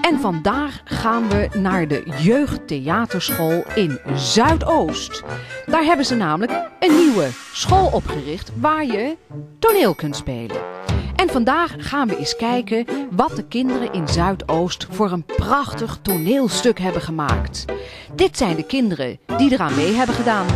En vandaag gaan we naar de Jeugdtheaterschool in Zuidoost. Daar hebben ze namelijk een nieuwe school opgericht waar je toneel kunt spelen. En vandaag gaan we eens kijken wat de kinderen in Zuidoost voor een prachtig toneelstuk hebben gemaakt. Dit zijn de kinderen die eraan mee hebben gedaan.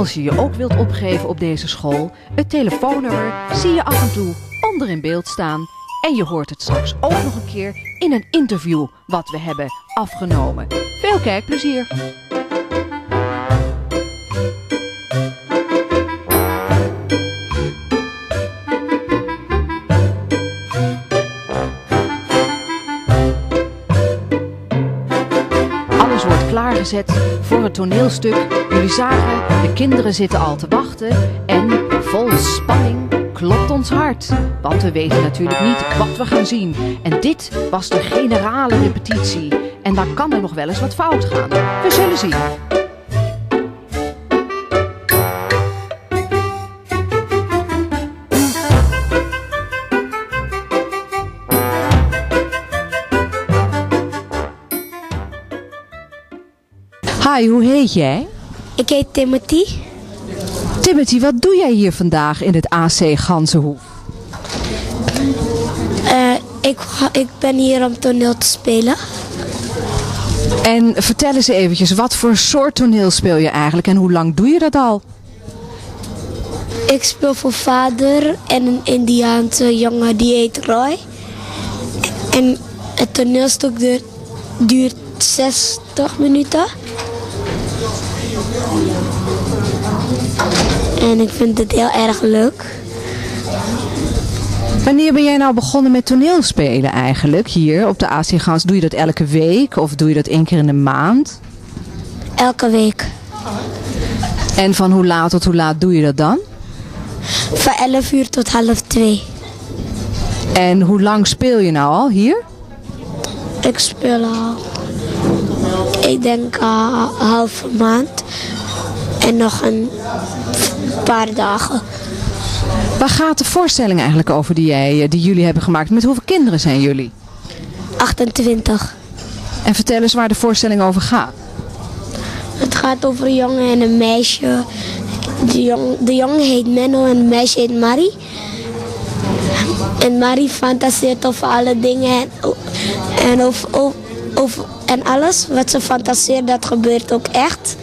Als je je ook wilt opgeven op deze school, het telefoonnummer zie je af en toe onder in beeld staan. En je hoort het straks ook nog een keer in een interview wat we hebben afgenomen. Veel kijkplezier! Alles wordt klaargezet voor het toneelstuk. Jullie zagen, de kinderen zitten al te wachten. En vol spanning klopt ons hart. Want we weten natuurlijk niet wat we gaan zien. En dit was de generale repetitie. En daar kan er nog wel eens wat fout gaan. We zullen zien. Hi, hoe heet jij? Ik heet Timothy. Timothy, wat doe jij hier vandaag in het AC Ganzenhoef? Eh, ik, ik ben hier om toneel te spelen. En vertel eens eventjes, wat voor soort toneel speel je eigenlijk en hoe lang doe je dat al? Ik speel voor vader en een Indiaanse jongen die heet Roy. En het toneelstuk duurt 60 minuten. En ik vind het heel erg leuk. Wanneer ben jij nou begonnen met toneelspelen eigenlijk hier op de AC Gans? Doe je dat elke week of doe je dat één keer in de maand? Elke week. En van hoe laat tot hoe laat doe je dat dan? Van 11 uur tot half 2. En hoe lang speel je nou al hier? Ik speel al, ik denk een halve maand. En nog een paar dagen. Waar gaat de voorstelling eigenlijk over die, jij, die jullie hebben gemaakt? Met hoeveel kinderen zijn jullie? 28. En vertel eens waar de voorstelling over gaat. Het gaat over een jongen en een meisje. De, jong, de jongen heet Menno en het meisje heet Marie. En Marie fantaseert over alle dingen en, en, over, over, en alles wat ze fantaseert, dat gebeurt ook echt.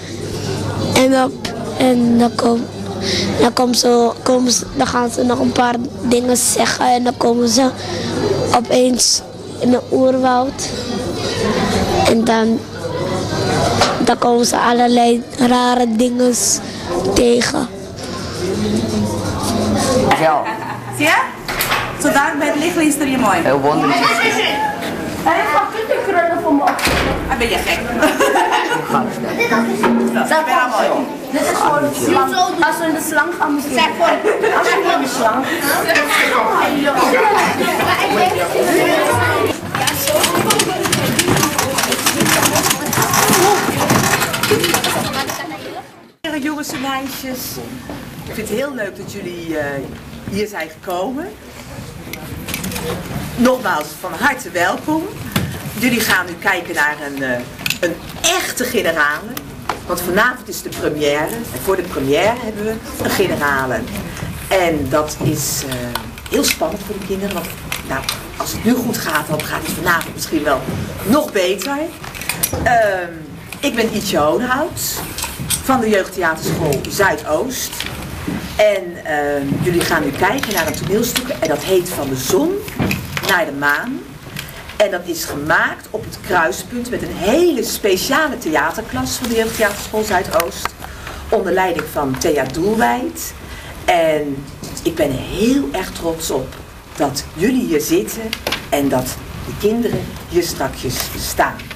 En, dan en dan, kom, dan, komen ze, komen ze, dan gaan ze nog een paar dingen zeggen en dan komen ze opeens in een oerwoud. En dan dan komen ze allerlei rare dingen tegen. Zo, Zie je? Zo daar bij het licht luister je mooi. heel wonderlijk. Hij gaat krullen voor me Ah, ben je gek? Dat ben je mooi. Dit is gewoon de slang. Als we in de slang gaan misschien. Zeg voor. Als we in de slang. Heren, jongens en meisjes. Ik vind het heel leuk dat jullie eh, hier zijn gekomen. Nogmaals, van harte welkom. Jullie gaan nu kijken naar een, eh, een echte generale. Want vanavond is de première. En voor de première hebben we een generale. En dat is eh, heel spannend voor de kinderen. Want nou, als het nu goed gaat, dan gaat het vanavond misschien wel nog beter. Ehm, ik ben Ietje Hoonhout van de Jeugdtheaterschool Zuidoost. En ehm, jullie gaan nu kijken naar een toneelstuk en dat heet Van de Zon naar de Maan. En dat is gemaakt op het kruispunt met een hele speciale theaterklas van de Jeugdtheaterschool Zuidoost. Onder leiding van Thea Doelwijd. En ik ben er heel erg trots op dat jullie hier zitten en dat de kinderen hier strakjes staan.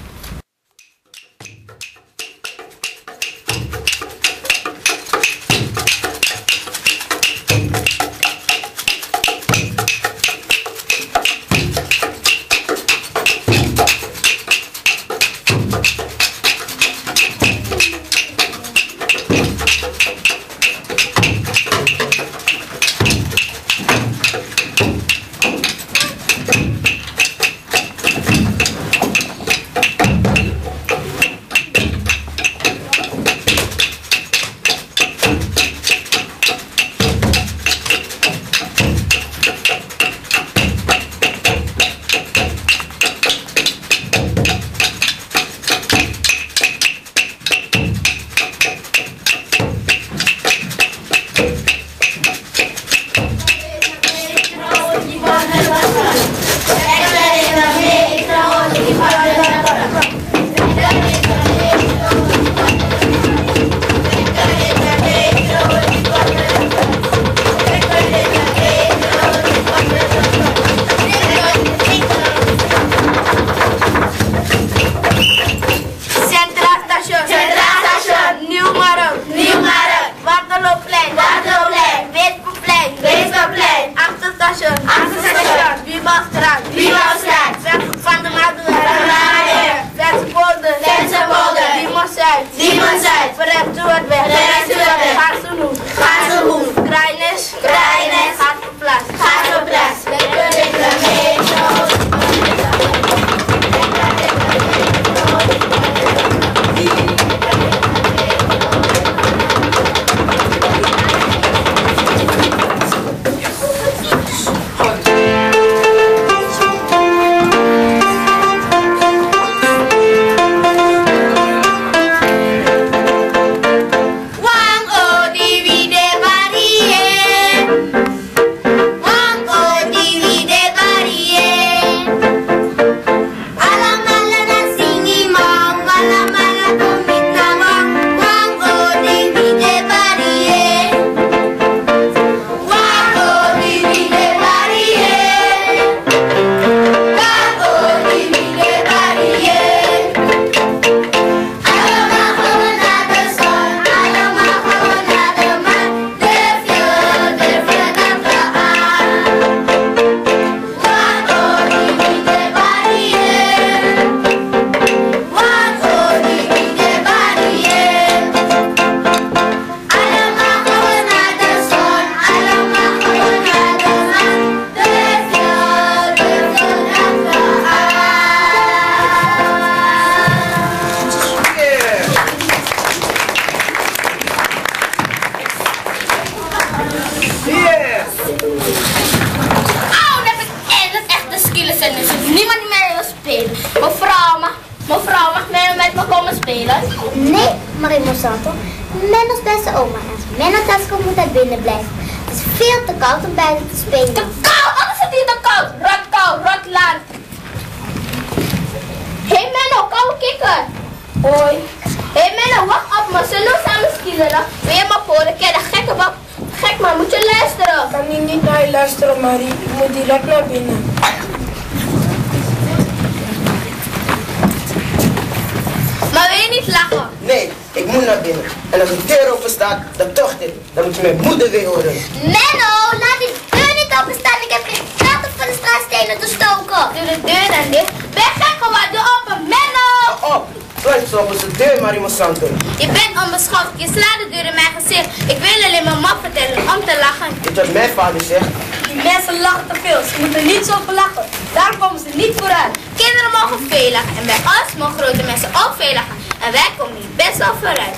Maar wil je niet lachen? Nee, ik moet naar binnen. En als de deur open staat, dan tocht ik. Dan moet je mijn moeder weer horen. Menno, laat die deur niet openstaan. Ik heb geen geld om van de straatstenen te stoken. Doe de deur dan dicht. Ben gek geworden? Doe open, Menno! Hou op! Sluit zo op de deur, Marie Monsanto. Je bent onbeschoft. Je slaat de deur in mijn gezicht. Ik wil alleen mijn mop vertellen om te lachen. Je wat mijn vader zegt? Die mensen lachen te veel. Ze moeten niet zo lachen. Daar komen ze niet vooruit. Kinderen mogen veel lachen. En bij ons mogen grote mensen ook veel lachen. En wij komen hier best wel vooruit.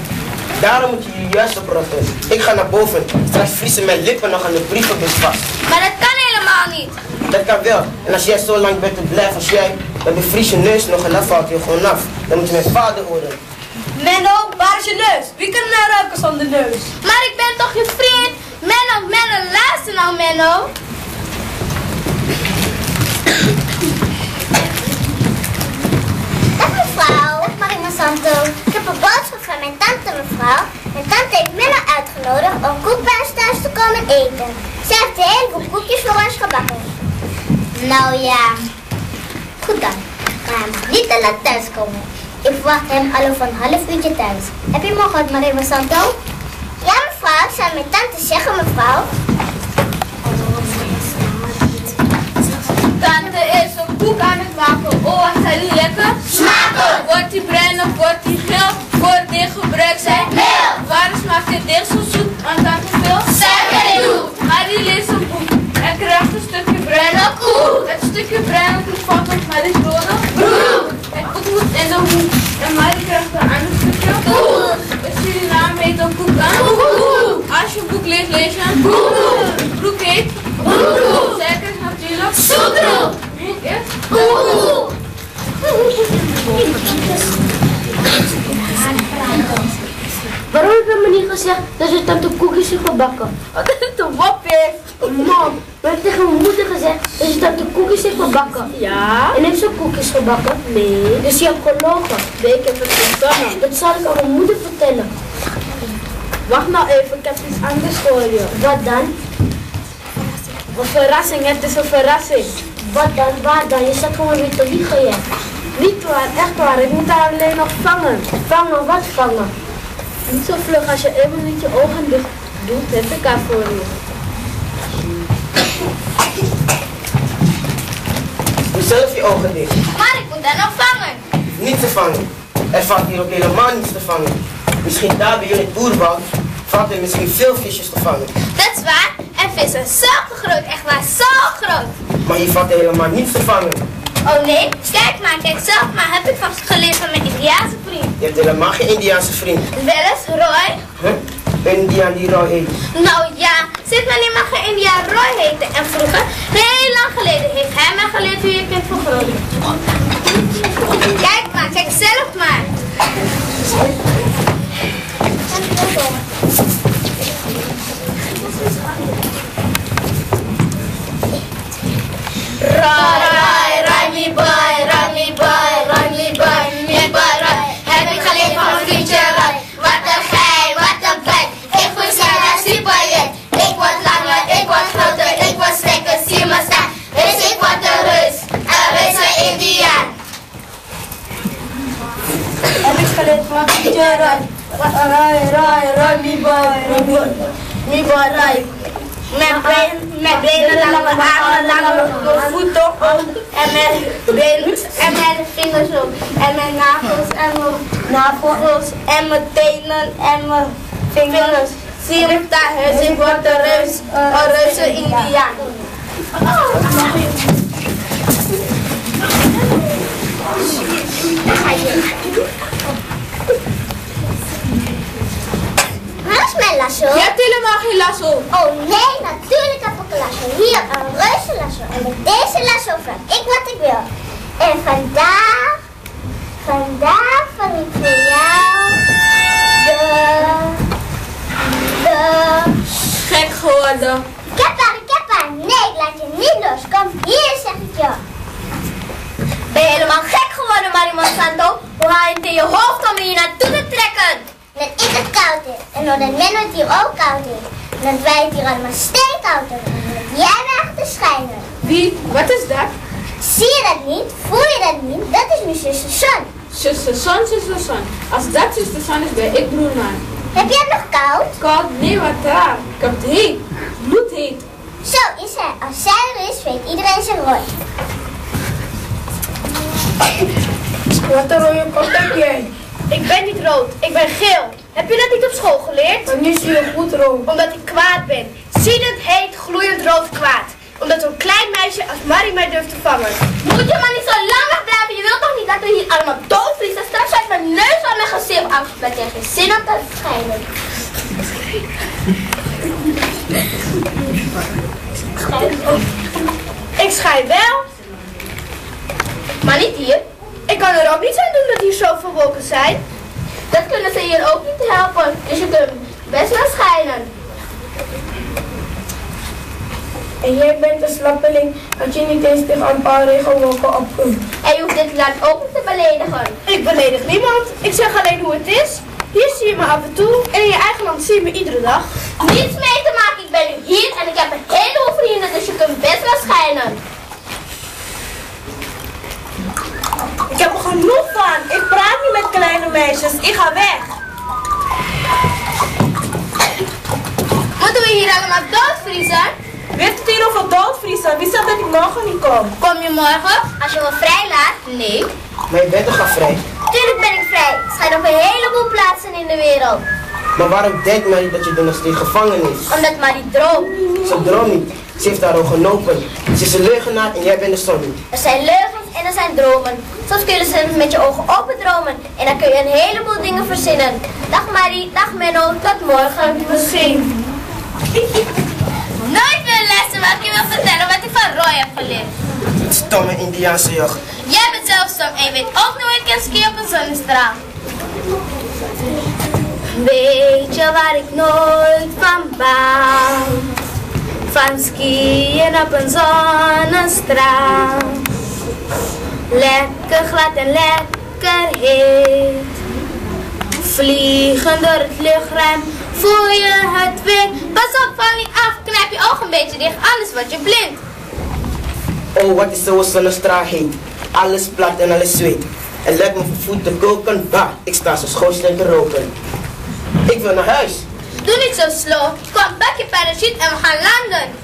Daarom moet je je juist oprotten. Ik ga naar boven. Straks vriezen mijn lippen nog aan de brievenbus vast. Maar dat kan helemaal niet. Dat kan wel. En als jij zo lang bent te blijven als jij, dan bevries je neus nog en dan valt je gewoon af. Dan moet je mijn vader horen. Menno, waar is je neus? Wie kan er nou ruiken zonder neus? Maar ik ben toch je vriend? Menno, Menno, luister nou Menno. Dag mevrouw, Marie. Ik heb een boodschap van mijn tante mevrouw. Mijn tante heeft Menno uitgenodigd om koekbaars thuis te komen eten. Ze heeft een heleboel koekjes voor ons gebakken. Nou ja, goed dan. Maar hij mag niet te laat thuiskomen. Ik verwacht hem al over een half uurtje thuis. Heb je morgen wat, Maria Santo? Ja, mevrouw. Ik zou mijn tante zeggen, mevrouw. Tante is koek aan het maken. Oh, wat zijn die lekker? Smakelijk! Wordt die bruin of wordt die geel? Wordt dit gebruikt zijn? Heel! Waarom smaakt dit dicht zo zoet? Want tante veel? Suiker in doet! Maar die leest een boek en krijgt een stukje bruine koek. Het stukje bruine koek valt op Marie's rode broek. Het koek moet in de hoek en Marie krijgt een ander stukje koek. Een Suriname heet een koek aan. Als je boek leest, lees je een boek. Broek heet Broek. Zeker is natuurlijk Zoetroep. Waarom heb je me niet gezegd dat je tante koekjes heeft gebakken? Wat is het een wap is? Mam, we hebben tegen mijn moeder gezegd dat je tante koekjes heeft gebakken. Ja? En heeft ze koekjes gebakken? Nee. Dus je hebt gelogen. Nee, ik heb het verzonnen. Dat zal ik aan mijn moeder vertellen. Wacht nou even, ik heb iets anders voor je. Wat dan? Een verrassing, het is een verrassing. Wat dan? Waar dan? Je staat gewoon weer te liegen, je. Niet waar, echt waar. Ik moet haar alleen nog vangen. Vangen, wat vangen? Niet zo vlug, als je even niet je ogen dicht doet, heb ik haar voor je. Doe zelf je ogen dicht. Maar ik moet haar nog vangen. Niet te vangen. Er valt hier ook helemaal niets te vangen. Misschien daar bij jullie boerwoud valt er misschien veel visjes te vangen. Dat is waar. En vissen zulke groot. Echt waar, zo groot. Maar valt er helemaal niets te vangen. Oh nee? Kijk maar, kijk zelf maar. Heb ik vast geleerd van mijn Indiaanse vriend. Je hebt helemaal geen Indiaanse vriend. Wel eens, Roy? Huh? Een Indiaan die Roy heet. Nou ja, zit men niet mag geen Indiaan Roy heten. En vroeger, heel lang geleden, heeft hij mij geleerd hoe je kunt vergroten. Kijk maar, kijk zelf maar. Roy, me boy, Roy, me boy. Me boy, Roy. Mijn been, benen lange armen, lange voeten ook. En mijn benen en mijn vingers ook. En mijn nagels en mijn nagels en mijn tenen en mijn vingers. Zie me daar, dus ik word een reus, een reuze Indiaan. Is mijn lasso? Je hebt helemaal geen lasso. Oh nee, natuurlijk heb ik een lasso. Hier, een reuze lasso. En met deze lasso vraag ik wat ik wil. En vandaag, vandaag vang ik voor jou de, de... Gek geworden. Ik heb haar, ik heb haar. Nee, ik laat je niet los. Kom hier, zeg ik je. Ben je helemaal gek geworden, Mario Monsanto? Hoe haal je het in je hoofd om hier naartoe te trekken? Dat ik het koud is. En doordat men het hier ook koud is. Dat wij het hier allemaal steenkoud hebben. En jij weg te schijnen. Wie? Wat is dat? Zie je dat niet? Voel je dat niet? Dat is mijn zusje Son. Zuster Son, zuster Son. Als dat zuster Son is, ben ik broerman. Heb jij het nog koud? Koud, nee, wat raar. Ik heb het heet. Bloedheet. Zo is hij. Als zij er is, weet iedereen zijn rooi. Wat een rode kop heb jij? Ik ben niet rood, ik ben geel. Heb je dat niet op school geleerd? En nu zie je goed rood. Omdat ik kwaad ben. Ziedend heet, gloeiend rood kwaad. Omdat zo'n klein meisje als Marie mij durft te vangen. Moet je maar niet zo lang wegblijven. Je wilt toch niet dat we hier allemaal doodvriezen? Straks uit mijn neus van mijn gezicht af. Dat je geen zin om te verschijnen. Ik schijn wel. Maar niet hier. Ik kan er ook doen dat hier zoveel wolken zijn. Dat kunnen ze hier ook niet helpen. Dus je kunt best wel schijnen. En jij bent een slappeling dat je niet eens tegen een paar regenwolken op kunt. En je hoeft dit land ook niet te beledigen. Ik beledig niemand. Ik zeg alleen hoe het is. Hier zie je me af en toe. En in je eigen land zie je me iedere dag. Niets mee te maken. Ik ben nu hier en ik heb een heleboel vrienden, dus je kunt best wel schijnen. Heb er genoeg van. Ik praat niet met kleine meisjes. Ik ga weg. Moeten we hier allemaal doodvriezen? Wie heeft het hier over doodvriezen? Wie zegt dat ik morgen niet kom? Kom je morgen? Als je me vrij laat? Nee. Maar je bent toch al vrij? Tuurlijk ben ik vrij. Er zijn nog een heleboel plaatsen in de wereld. Maar waarom denkt Mary dat je er nog steeds gevangen is? Omdat Marie droomt. Ze droomt niet. Ze heeft daar al gelopen. Ze is een leugenaar en jij bent de zon niet. Er zijn leugens en er zijn dromen. Soms kun je ze met je ogen open dromen. En dan kun je een heleboel dingen verzinnen. Dag Marie, dag Menno, tot morgen. Misschien. Nooit meer lessen, maar ik je wil vertellen wat ik van Roy heb geleerd. Stomme Indiaanse joch. Jij bent zelf stom en je weet ook nog hoe ik kan skiën op een zonnestraal. Weet je waar ik nooit van baal? Van skiën op een zonnestraal. Lekker glad en lekker heet. Vliegen door het luchtruim, voel je het wind. Pas op, val niet af, knijp je ogen een beetje dicht, anders word je blind. Oh, wat is zo'n zonnestraal heet. Alles plat en alles zweet. Het lijkt me voeten koken. Bah, ik sta zo schoorsteen te roken. Ik wil naar huis. Doe niet zo slow. Kom, pak je parachute en we gaan landen.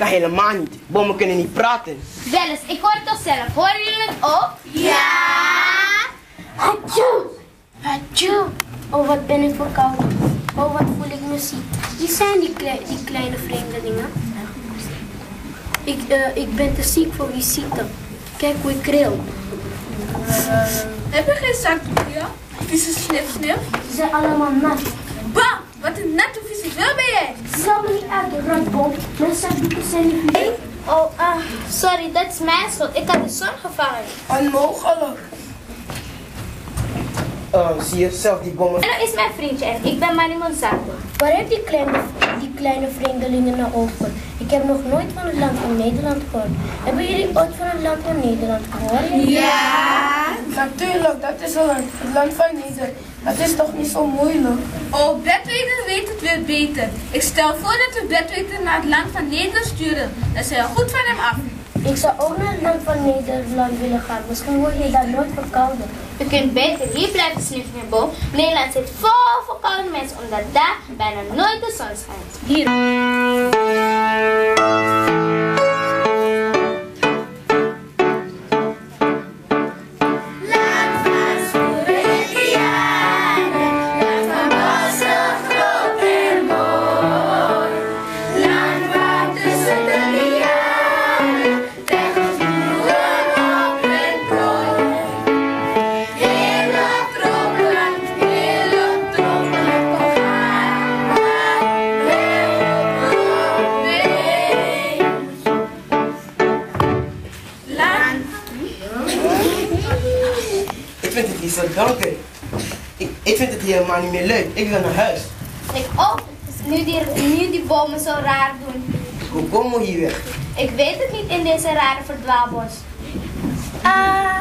Dat helemaal niet. Bomen kunnen niet praten. Wel eens, ik hoor het toch zelf. Horen jullie het ook? Ja. Atjoe! Atjoe! Oh, wat ben ik verkouden. Oh, wat voel ik me ziek. Wie zijn die, klei- die kleine vreemdelingen? Ik, eh, ik ben te ziek voor visite. Kijk hoe ik kril. Heb je geen zakdoek, ja? Vieze snif, snif. Ze zijn allemaal nat. Wat een nette wil ben jij? Zal me niet uit de rotboom. Mijn zakdoeken zijn niet. Oh, ah, sorry, dat is mijn schuld. Ik had de zon gevangen. Onmogelijk. Uh, zie je zelf die bomen. En dat is mijn vriendje en ik ben Marie Monsanto. Waar heb die kleine, die kleine vreemdelingen nou over? Ik heb nog nooit van het land van Nederland gehoord. Hebben jullie ooit van het land van Nederland gehoord? Ja. Dat is een land, het land van Neder. Dat is toch niet zo moeilijk. Oh, bedweter weet het weer beter. Ik stel voor dat we bedweter naar het land van Nederland sturen. Dan zijn we goed van hem af. Ik zou ook naar het land van Nederland willen gaan. Misschien word je daar nooit verkouden. U kunt beter hier blijven sniffen in boom. Nederland zit vol verkouden mensen omdat daar bijna nooit de zon schijnt. Hier. Niet meer leuk. Ik wil naar huis. Ik ook. Nu die, nu die bomen zo raar doen. Hoe kom je hier weg? Ik weet het niet in deze rare verdwaalbos. Ah.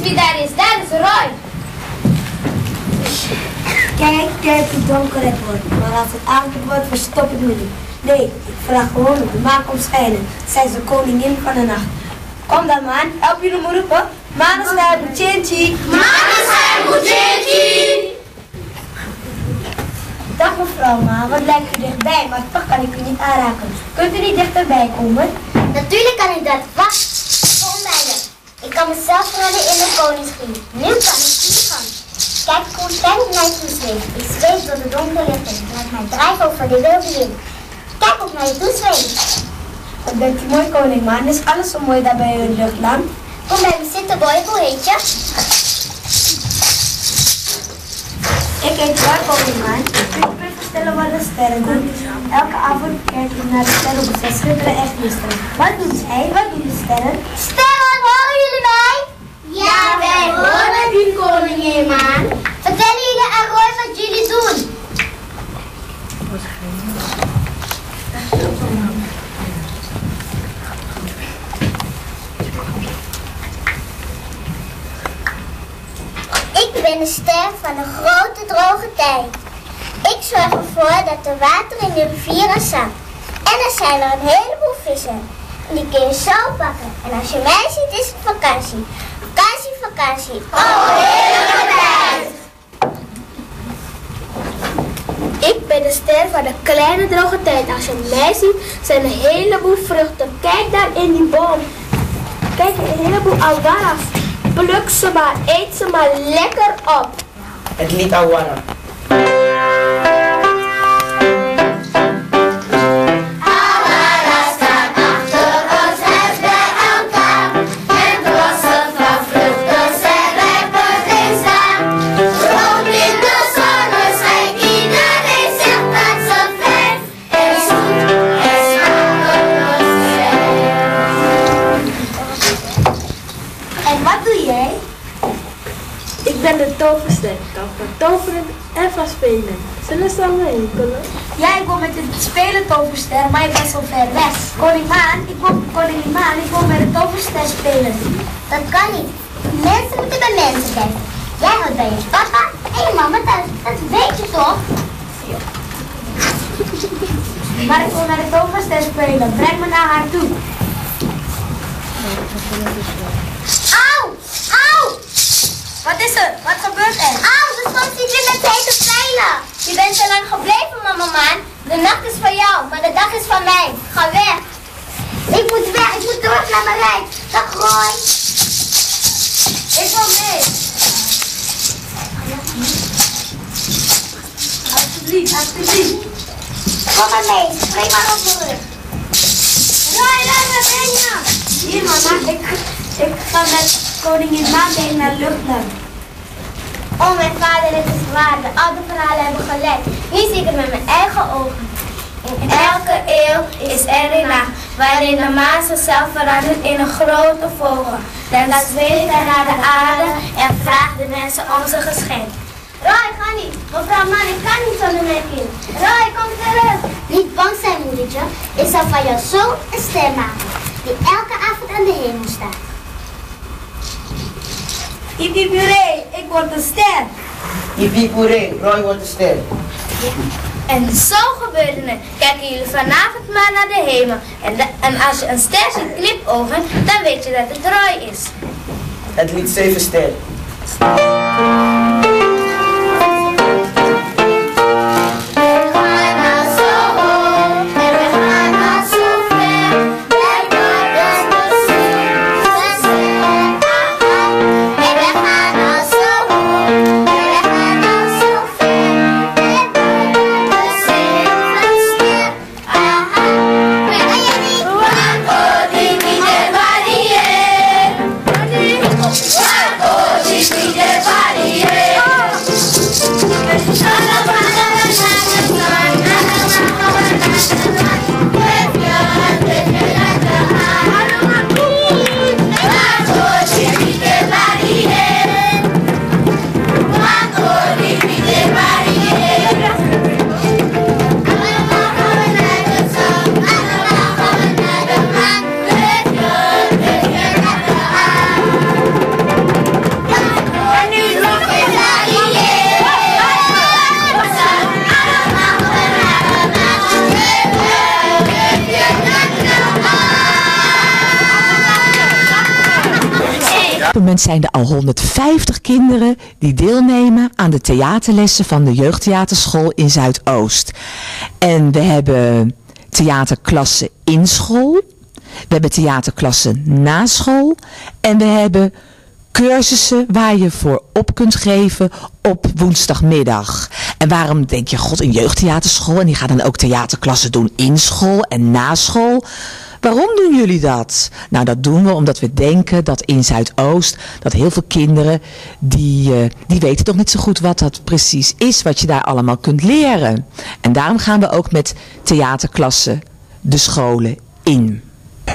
Eens wie daar is. Daar is Roy. Kijk, kijk hoe donker het wordt. Maar als het avond wordt, verstop ik me niet. Nee, ik vraag gewoon op de maan komt schijnen. Zij is de koningin van de nacht. Kom dan, man. Help jullie me roepen. Maneschijn, Bucenti. Dag mevrouw, ma. Wat lijkt u dichtbij, maar toch kan ik u niet aanraken. Kunt u niet dichterbij komen? Natuurlijk kan ik dat. Wacht, kom bij me. Ik kan mezelf redden in de koningskring. Nu kan ik vliegen. Kijk hoe sterk ik naar u zweef. Ik zweef door de donkere lucht en laat mij drijven over de wilde wind. omhoog naar je toe zweven. Wat bent u mooi, koning man. Is alles zo mooi daar bij uw luchtlam? Kom bij me zitten, boy. Hoe heet je? Ik heet Roy Koningsman. Ik ben verstellen wat de sterren doen. Elke avond kijk ik naar de sterren op zij schitteren echt gisteren. Wat doen zij? Wat doen de sterren? Sterren, mij? Ja, wij horen u, koningin maan. Vertellen jullie aan Roy wat jullie doen. Ik ben de ster van een grote droge tijd. Ik zorg ervoor dat er water in de rivieren zakt. En er zijn er een heleboel vissen. En die kun je zo pakken. En als je mij ziet is het vakantie. Vakantie. Oh, tijd! Ik ben de ster van de kleine droge tijd. Als je mij ziet, zijn er een heleboel vruchten. Kijk daar in die boom. Kijk, een heleboel awaras. Pluk ze maar, eet ze maar lekker op. Het lied Awana. Wat doe jij? Ik ben de toverster. Ik kan van toveren en van spelen. Zullen we samen heen kunnen? Ja, ik wil met de spelen toverster, maar ik ben zo ver weg. Koning Maan, ik wil, koning Maan, ik wil met de toverster spelen. Dat kan niet. Mensen moeten bij mensen blijven. Jij hoort bij je papa en je mama thuis. Dat weet je toch? Maar ik wil naar de toverster spelen. Breng me naar haar toe. Auw! Wat is er? Wat gebeurt er? Auw, de soms niet weer met mij te spelen. Je bent zo lang gebleven, mama man. De nacht is van jou, maar de dag is van mij. Ga weg. Ik moet weg, ik moet terug naar mijn rijk. Dag Roy. Ik wil mee. Alsjeblieft, alsjeblieft. Kom maar mee, spring maar op mijn rug. Roy, waar ben je? Hier mama, ik, ik ga met koningin Maan mee naar Luchtland. Oh, mijn vader, het is waar. De oude verhalen hebben gelijk. Nu zie ik het met mijn eigen ogen. In elke eeuw is er een nacht waarin de maan zichzelf verandert in een grote vogel. Dan zweeft hij naar de aarde en vraagt de mensen om zijn geschenk. Roy, ga niet. Mevrouw man, ik kan niet zonder mijn kind. Roy, kom terug. Niet bang zijn, moedertje. Ik zal van jou zo een ster maken. Die elke avond aan de hemel staat. Ipipuree, ik word een ster. Poeré, Roy wordt de ster. En zo gebeurde het. Kijken jullie vanavond maar naar de hemel. En, de- en als je een ster ziet knipogen, dan weet je dat het Roy is. Het lied Zeven Ster. Zijn er al 150 kinderen die deelnemen aan de theaterlessen van de jeugdtheaterschool in Zuidoost. En we hebben theaterklassen in school, we hebben theaterklassen na school en we hebben cursussen waar je voor op kunt geven op woensdagmiddag. En waarom denk je, god, een jeugdtheaterschool en die gaat dan ook theaterklassen doen in school en na school? Waarom doen jullie dat? Nou, dat doen we omdat we denken dat in Zuidoost, dat heel veel kinderen, die, eh, die weten toch niet zo goed wat dat precies is, wat je daar allemaal kunt leren. En daarom gaan we ook met theaterklassen de scholen in.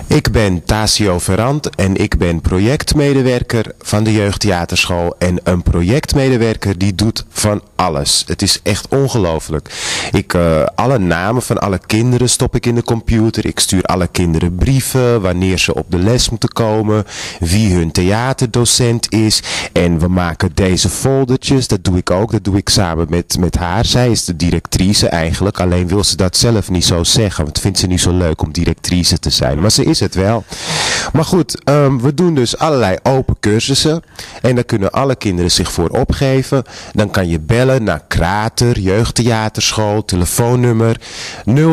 Ik ben Tasio Verant en ik ben projectmedewerker van de Jeugdtheaterschool. En een projectmedewerker die doet van alles. Het is echt ongelooflijk. Ik, eh, alle namen van alle kinderen stop ik in de computer. Ik stuur alle kinderen brieven wanneer ze op de les moeten komen. Wie hun theaterdocent is. En we maken deze foldertjes. Dat doe ik ook. Dat doe ik samen met, met haar. Zij is de directrice eigenlijk. Alleen wil ze dat zelf niet zo zeggen. Want vindt ze niet zo leuk om directrice te zijn. Maar ze is het wel. Maar goed, ehm, we doen dus allerlei open cursussen. En daar kunnen alle kinderen zich voor opgeven. Dan kan je bellen naar Krater, Jeugdtheaterschool, telefoonnummer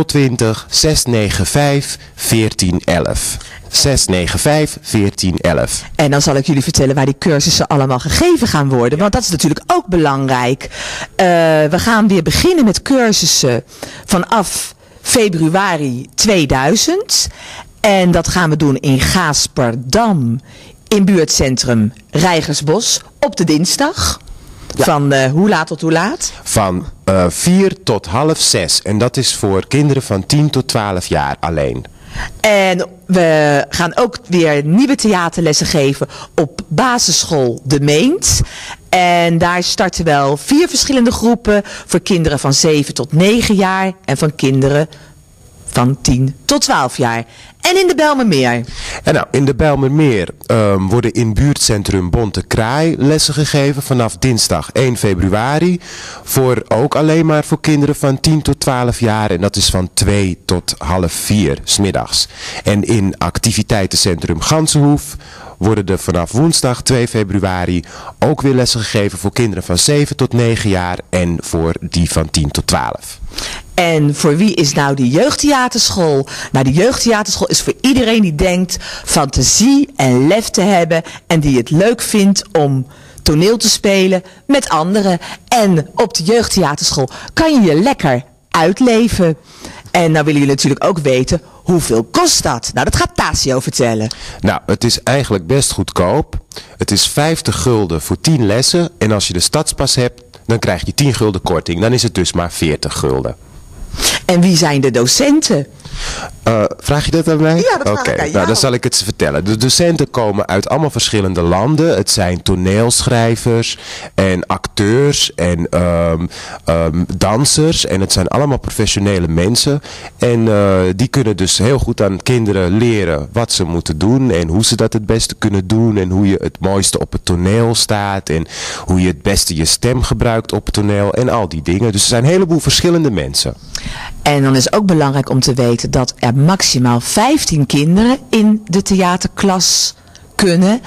020 695 1411. 695 1411. En dan zal ik jullie vertellen waar die cursussen allemaal gegeven gaan worden. Want dat is natuurlijk ook belangrijk. Eh, we gaan weer beginnen met cursussen vanaf februari 2000. En dat gaan we doen in Gaasperdam, in buurtcentrum Rijgersbos, op de dinsdag. Van eh, hoe laat tot hoe laat? Van eh 4 tot half 6. En dat is voor kinderen van 10 tot 12 jaar alleen. En we gaan ook weer nieuwe theaterlessen geven op basisschool De Meent. En daar starten wel vier verschillende groepen voor kinderen van 7 tot 9 jaar en van kinderen van 10 tot 12 jaar. En in de Belmermeer. En nou, in de Bijlmermeer ehm, worden in buurtcentrum Bonte Kraai lessen gegeven vanaf dinsdag 1 februari. Voor ook alleen maar voor kinderen van 10 tot 12 jaar. En dat is van 2 tot half 4 smiddags. En in activiteitencentrum Gansenhoef worden er vanaf woensdag 2 februari ook weer lessen gegeven voor kinderen van 7 tot 9 jaar en voor die van 10 tot 12. En voor wie is nou die jeugdtheaterschool? Nou, de jeugdtheaterschool is voor iedereen die denkt fantasie en lef te hebben en die het leuk vindt om toneel te spelen met anderen. En op de jeugdtheaterschool kan je je lekker uitleven. En nou willen jullie natuurlijk ook weten, hoeveel kost dat? Nou, dat gaat Tasio vertellen. Nou, het is eigenlijk best goedkoop. Het is 50 gulden voor 10 lessen. En als je de stadspas hebt, dan krijg je 10 gulden korting. Dan is het dus maar 40 gulden. En wie zijn de docenten? Eh, vraag je dat aan mij? Ja, dat vraag Oké, ik aan nou dan zal ik het vertellen. De docenten komen uit allemaal verschillende landen. Het zijn toneelschrijvers en acteurs en ehm, ehm, dansers. En het zijn allemaal professionele mensen. En eh, die kunnen dus heel goed aan kinderen leren wat ze moeten doen. En hoe ze dat het beste kunnen doen. En hoe je het mooiste op het toneel staat. En hoe je het beste je stem gebruikt op het toneel. En al die dingen. Dus er zijn een heleboel verschillende mensen. En dan is ook belangrijk om te weten dat er maximaal 15 kinderen in de theaterklas kunnen.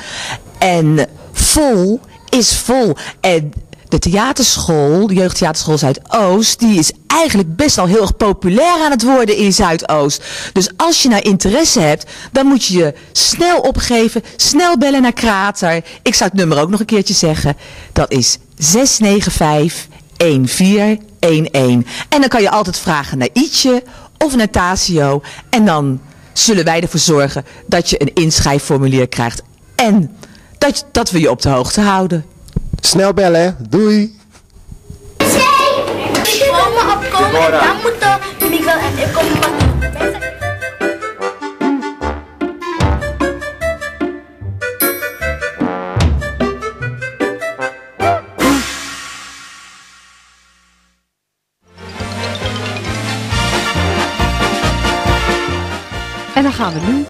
En vol is vol. En de theaterschool, de jeugdtheaterschool Zuidoost, die is eigenlijk best al heel erg populair aan het worden in Zuidoost. Dus als je nou interesse hebt, dan moet je je snel opgeven, snel bellen naar Krater. Ik zou het nummer ook nog een keertje zeggen. Dat is 695 1411. En dan kan je altijd vragen naar Ietje of naar Tasio. En dan zullen wij ervoor zorgen dat je een inschrijfformulier krijgt. En dat, dat we je op de hoogte houden. Snel bellen, hè? doei! Komen opkomen, dan moeten Miguel en ik komen dan gaan we nu